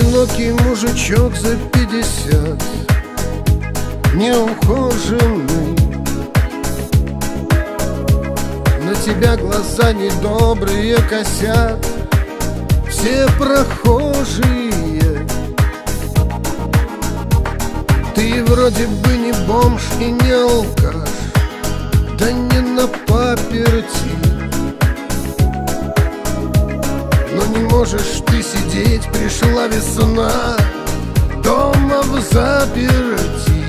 мужичок за пятьдесят Неухоженный. На тебя глаза недобрые косят Все прохожие. Ты вроде бы не бомж и не алкаш Да не на паперти можешь ты сидеть, пришла весна Дома в заперти.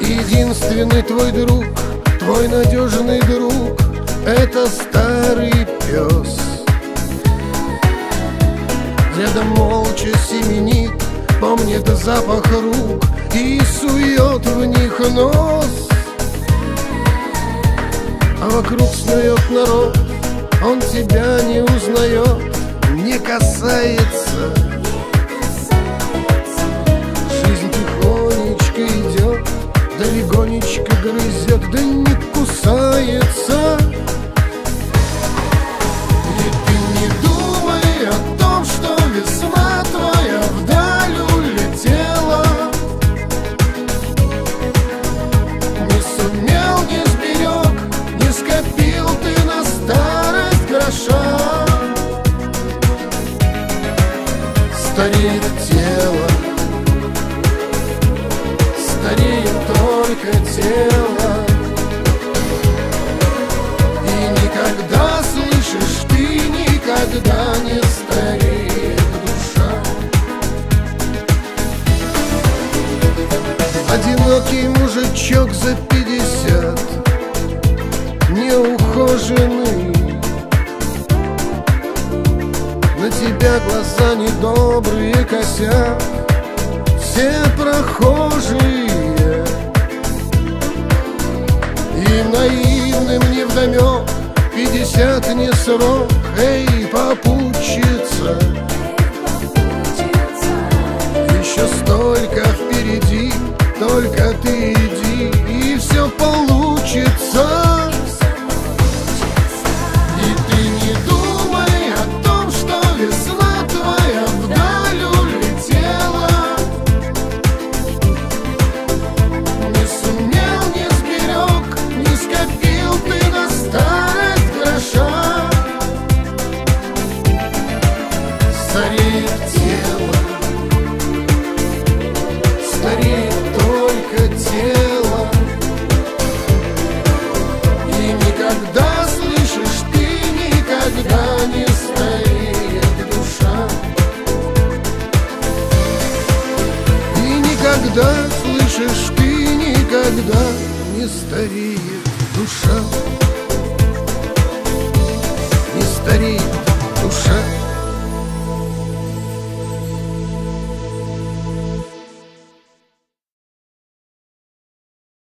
Единственный твой друг, твой надежный друг Это старый пес. Рядом молча семенит, помнит запах рук И сует в них нос. А вокруг снует народ легонечко грызет, да не кусается. И ты не думай о том, что весна твоя вдаль улетела. Не сумел, не сберег, не скопил ты на старость гроша. Стареет тело И никогда, слышишь, ты никогда не стареет душа. Одинокий мужичок за пятьдесят Неухоженный. На тебя глаза недобрые косят Все прохожие Пятьдесят не срок Эй, попутчица. Еще столько впереди Только ты иди И все получится Стареет тело, стареет только тело. И никогда, слышишь, ты никогда не стареет душа. И никогда, слышишь, ты никогда не стареет душа. Не стареет душа